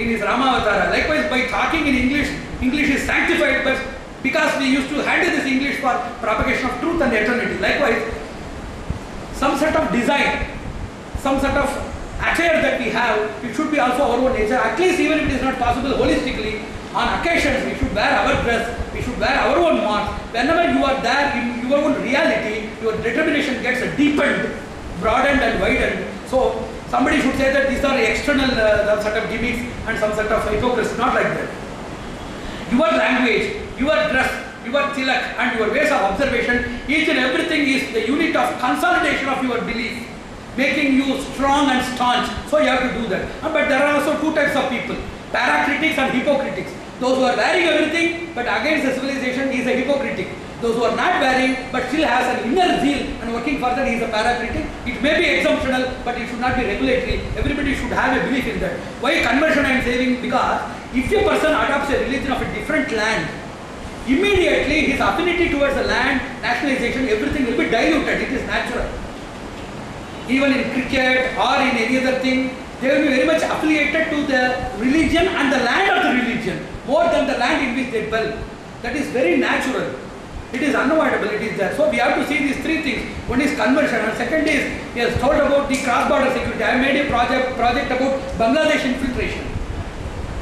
in his Ramavatara. Likewise, by talking in English, English is sanctified, but because we used to handle this English for propagation of truth and eternity. Likewise, some sort of design, some sort of attire that we have, it should be also our own nature. At least even if it is not possible holistically, on occasions we should wear our dress, we should wear our own mark. Whenever you are there in your own reality, your determination gets deepened, broadened and widened. So somebody should say that these are external uh, sort of gimmicks and some sort of hypocrisy, not like that. Your language, your dress, your tilak and your ways of observation, each and everything is the unit of consolidation of your belief, making you strong and staunch. So you have to do that. Uh, But there are also two types of people, paracritics and hypocritics. Those who are wearing everything but against the civilization is a hypocritic. Those who are not wearing but still has an inner zeal and working further he is a paracritic. It may be exemptional but it should not be regulatory. Everybody should have a belief in that. Why conversion I am saying? Because if a person adopts a religion of a different land, immediately his affinity towards the land, nationalization, everything will be diluted. It is natural. Even in cricket or in any other thing, they will be very much affiliated to the religion and the land of the religion more than the land in which they dwell. That is very natural. It is unavoidable, it is there. So we have to see these three things. One is conversion and second is, he has told about the cross-border security. I made a project, project about Bangladesh infiltration.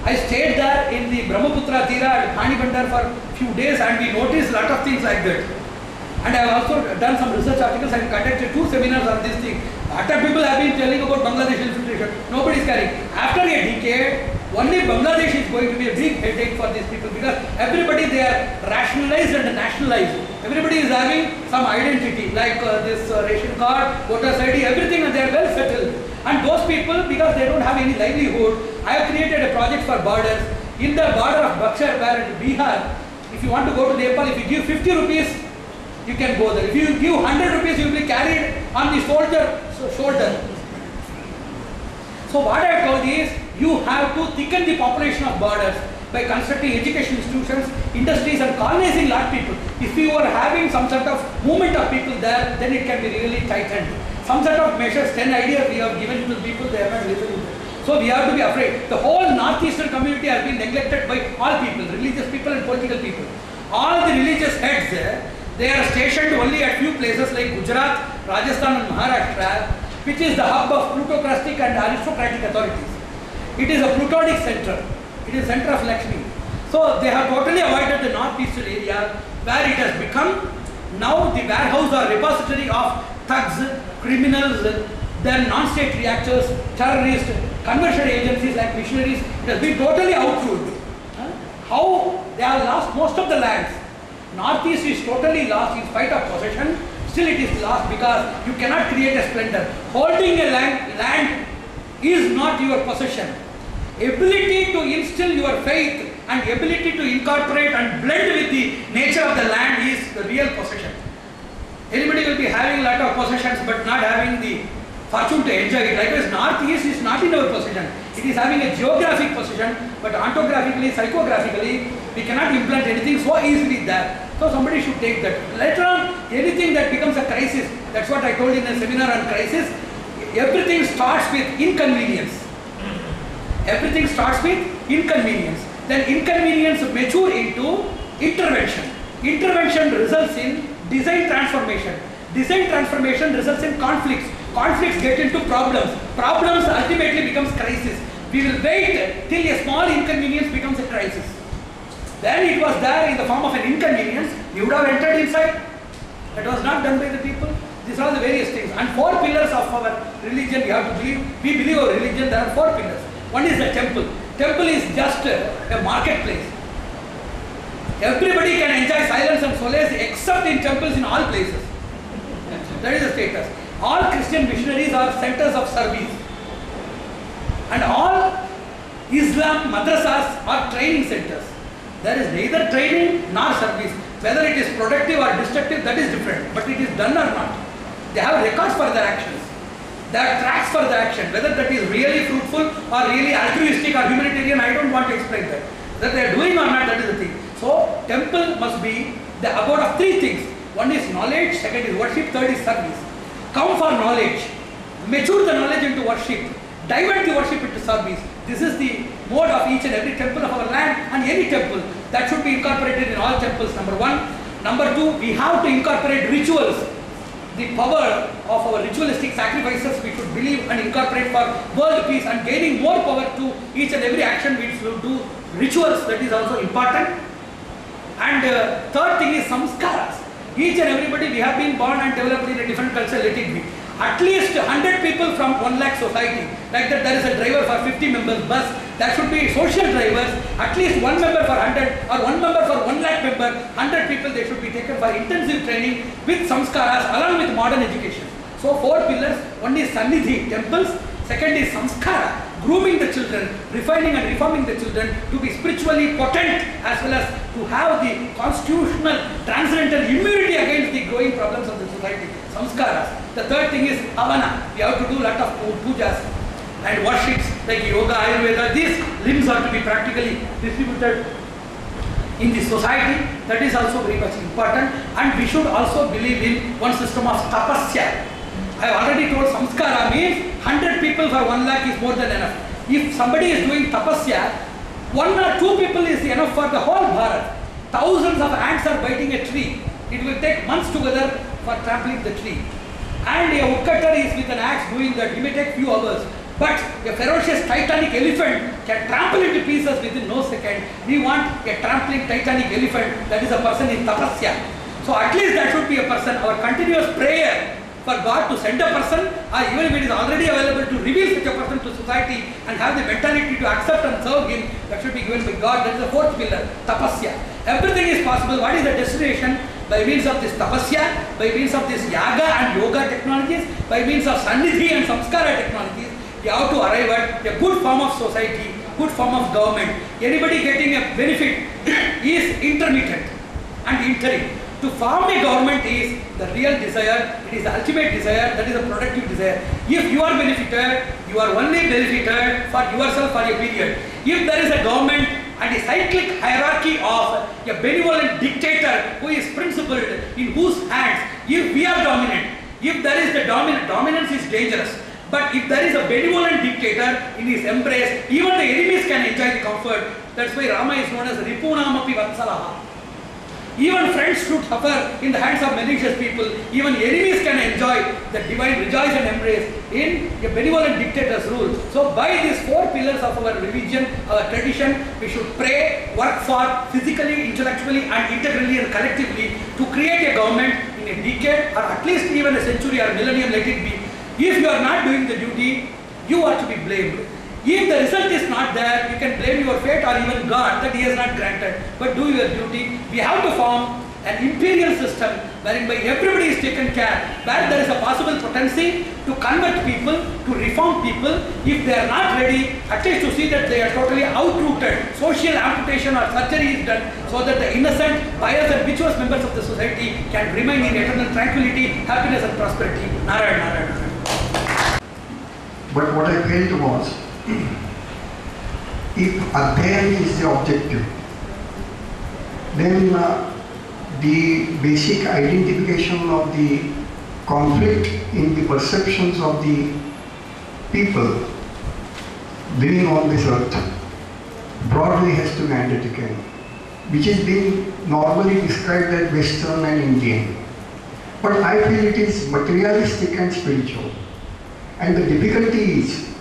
I stayed there in the Brahmaputra Tira at Bandar for a few days and we noticed a lot of things like that. And I have also done some research articles and conducted two seminars on this thing. After people have been telling about Bangladesh infiltration, nobody is caring. After a decade, only Bangladesh is going to be a big headache for these people because everybody they are rationalized and nationalized. Everybody is having some identity like uh, this uh, ration card, voter ID, everything and they are well settled. And those people, because they don't have any livelihood, I have created a project for borders. In the border of Bakshar, where in Bihar, if you want to go to Nepal, if you give 50 rupees, you can go there. If you give 100 rupees, you will be carried on the soldier so shoulder. So what I have told is, you have to thicken the population of borders by constructing education institutions, industries and colonizing large people. If you are having some sort of movement of people there, then it can be really tightened. Some sort of measures, 10 ideas we have given to the people, they are not listening. So we have to be afraid. The whole northeastern community has been neglected by all people, religious people and political people. All the religious heads there, they are stationed only at few places like Gujarat, Rajasthan and Maharashtra, which is the hub of plutocratic and aristocratic authorities. It is a plutonic center. It is center of Lakshmi. So they have totally avoided the northeastern area where it has become now the warehouse or repository of thugs, criminals, then non-state reactors, terrorists, conversion agencies like missionaries. It has been totally outruled. How they have lost most of the lands. Northeast is totally lost in spite of possession. Still it is lost because you cannot create a splendor. Holding a land, land is not your possession. Ability to instill your faith and ability to incorporate and blend with the nature of the land is the real possession. Anybody will be having a lot of possessions but not having the fortune to enjoy it. Likewise, northeast is not in our possession. It is having a geographic possession, but ontographically, psychographically, we cannot implant anything so easily there. So somebody should take that. Later on, anything that becomes a crisis, that's what I told in a seminar on crisis, everything starts with inconvenience. Everything starts with inconvenience. Then inconvenience mature into intervention. Intervention results in design transformation. Design transformation results in conflicts. Conflicts get into problems. Problems ultimately becomes crisis. We will wait till a small inconvenience becomes a crisis. Then it was there in the form of an inconvenience. You would have entered inside. That was not done by the people. These are the various things. And four pillars of our religion we have to believe. We believe our religion, there are four pillars. One is the temple. Temple is just a marketplace. Everybody can enjoy silence and solace except in temples in all places. That is the status. All Christian missionaries are centers of service. And all Islam madrasas are training centers. There is neither training nor service. Whether it is productive or destructive, that is different. But it is done or not. They have records for their actions. They have tracks for their action. Whether that is really fruitful or really altruistic or humanitarian, I don't want to explain that. That they are doing or not, that is the thing. So, temple must be the abode of three things. One is knowledge, second is worship, third is service. Come for knowledge. Mature the knowledge into worship. Divert the worship into service. This is the mode of each and every temple of our land and any temple that should be incorporated in all temples. Number one. Number two, we have to incorporate rituals. The power of our ritualistic sacrifices we should believe and incorporate for world peace and gaining more power to each and every action we should do rituals that is also important. And uh, third thing is samskaras. Each and everybody, we have been born and developed in a different culture, let it be. At least 100 people from 1 lakh society. Like that there is a driver for 50 members bus. There should be social drivers, at least one member for 100 or one member for 1 lakh member. 100 people they should be taken for intensive training with samskaras along with modern education. So four pillars, one is Sannidhi, temples, second is Samskara, grooming the children, refining and reforming the children to be spiritually potent as well as to have the constitutional transcendental immunity against the growing problems of the society. Samskaras. The third thing is Havana. We have to do a lot of pujas and worships like yoga, Ayurveda. These limbs are to be practically distributed in the society. That is also very much important. And we should also believe in one system of tapasya. I have already told samskara means 100 people for 1 lakh is more than enough. If somebody is doing tapasya, one or two people is enough for the whole Bharat. Thousands of ants are biting a tree. It will take months together for trampling the tree. And a woodcutter is with an axe doing that. He may take few hours. But a ferocious titanic elephant can trample into pieces within no second. We want a trampling titanic elephant that is a person in tapasya. So at least that should be a person. Our continuous prayer for God to send a person or even if it is already available to reveal such a person to society and have the mentality to accept and serve him that should be given by God. That is the fourth pillar, tapasya. Everything is possible. What is the destination? By means of this tapasya, by means of this yaga and yoga technologies, by means of sannidhi and samskara technologies, you have to arrive at a good form of society, good form of government. Anybody getting a benefit is intermittent and interim. To form a government is the real desire, it is the ultimate desire, that is a productive desire. If you are benefited, you are only benefited for yourself for a period. If there is a government and a cyclic hierarchy of a benevolent dictator who is principled, in whose hands, if we are dominant, if there is the dominant, dominance is dangerous. But if there is a benevolent dictator in his embrace, even the enemies can enjoy the comfort. That's why Rama is known as Ripunamapi Vatsalaha. Even friends should suffer in the hands of malicious people. Even enemies can enjoy the divine rejoice and embrace in a benevolent dictator's rule. So by these four pillars of our religion, our tradition, we should pray, work for physically, intellectually and integrally and collectively to create a government in a decade or at least even a century or millennium let it be. If you are not doing the duty, you are to be blamed. If the result is not there, you can blame your fate or even God that He has not granted. But do your duty. We have to form an imperial system wherein by everybody is taken care, where there is a possible potency to convert people, to reform people. If they are not ready, at least to see that they are totally outrooted, social amputation or surgery is done so that the innocent, pious and virtuous members of the society can remain in eternal tranquility, happiness and prosperity. Narayan, Narayan, Narayan. But what I felt was, if Adhyayana is the objective, then uh, the basic identification of the conflict in the perceptions of the people living on this earth broadly has to be undertaken, which is being normally described as Western and Indian. But I feel it is materialistic and spiritual. And the difficulty is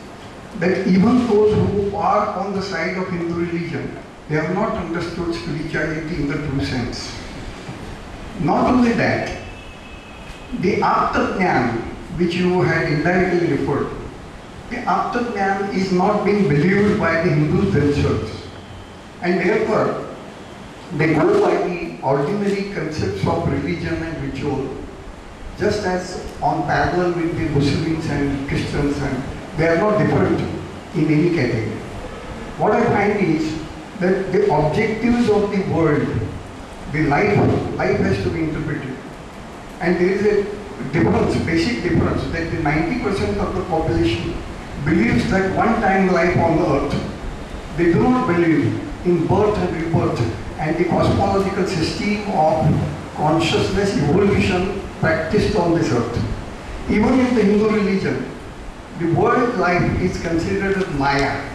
that even those who are on the side of Hindu religion, they have not understood spirituality in the true sense. Not only that, the Aptatnyan, which you had indirectly referred, the Aptatnyan is not being believed by the Hindus themselves. And therefore, they go by the ordinary concepts of religion and ritual, just as on parallel with the Muslims and Christians, and they are not different in any category. What I find is that the objectives of the world, the life, life has to be interpreted. And there is a difference, basic difference, that the 90% of the population believes that one time life on the earth. They do not believe in birth and rebirth and the cosmological system of consciousness evolution practiced on this earth. Even in the Hindu religion, the world life is considered as Maya.